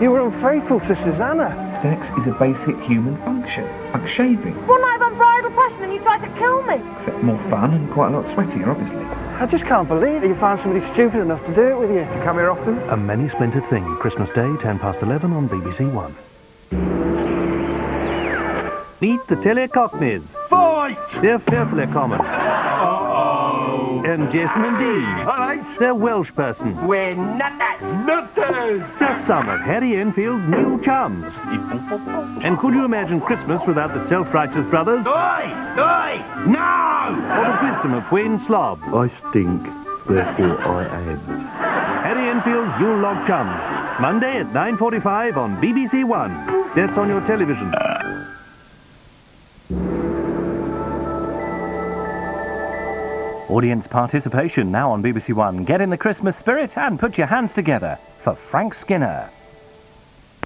You were unfaithful to Susanna. Sex is a basic human function, like shaving, One night of unbridled passion and you tried to kill me. except more fun and quite a lot sweatier, obviously. I just can't believe that you found somebody stupid enough to do it with you. You come here often? A Many Splintered Thing, Christmas Day, 10 past 11 on BBC One. Meet the Telecockneys. Fight! They're fearfully common. And Jason and Dean. All right. They're Welsh persons. We're nutters. Nutters. Just some of Harry Enfield's new chums. And could you imagine Christmas without the self-righteous brothers Oi! Oi! No! or the wisdom of Wayne Slob? I stink, therefore I am. Harry Enfield's Yule Log Chums. Monday at 9.45 on BBC One. That's on your television. Audience participation now on BBC One. Get in the Christmas spirit and put your hands together for Frank Skinner.